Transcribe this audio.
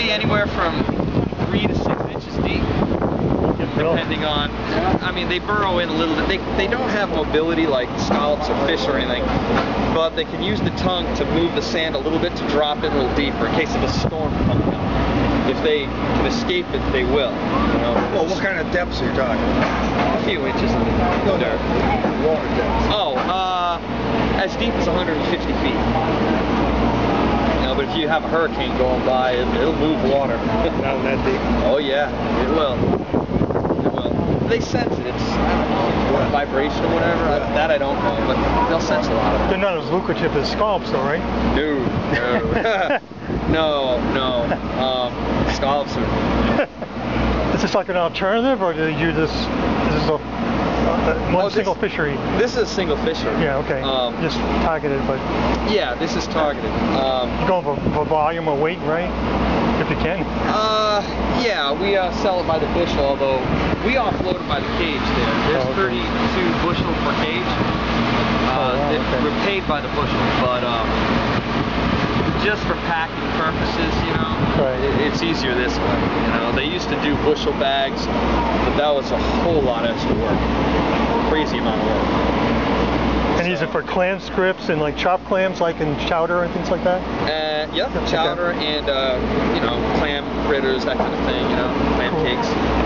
be anywhere from three to six inches deep, depending on. I mean, they burrow in a little bit. They they don't have mobility like scallops or fish or anything, but they can use the tongue to move the sand a little bit to drop it a little deeper in case of a storm coming up. If they can escape it, they will. You know, Well, what kind of depths are you talking? About? a few inches in the No, dirt. Water depths. Oh, uh, as deep as 150 feet. But if you have a hurricane going by, it, it'll move water. Not that deep. oh yeah, it will. It will. They sense it. It's I know, vibration or whatever. I, that I don't know, but they'll sense a lot of They're not as lucrative as scallops, though, right? No, no, no, no. Um, scallops are. Is this like an alternative, or do you just this is a uh, one Oh, this- single fishery? This is a single fishery. Yeah, okay. Um, just targeted, but yeah, this is targeted. Um, you're going for, for volume or weight, right? If you can. Uh, yeah, we uh, sell it by the bushel, although we offload it by the cage there. There's Oh, okay. 32 bushel per cage. Uh, Oh, wow, okay. We're paid by the bushel, but um, just for packing purposes, you know, it's easier this way. You know, they used to do bushel bags, but that was a whole lot of extra work, crazy amount of work. And use it for clam strips and like chop clams, like in chowder and things like that. Uh, yeah, chowder and uh, you know clam fritters, that kind of thing. You know, clam Cool. cakes.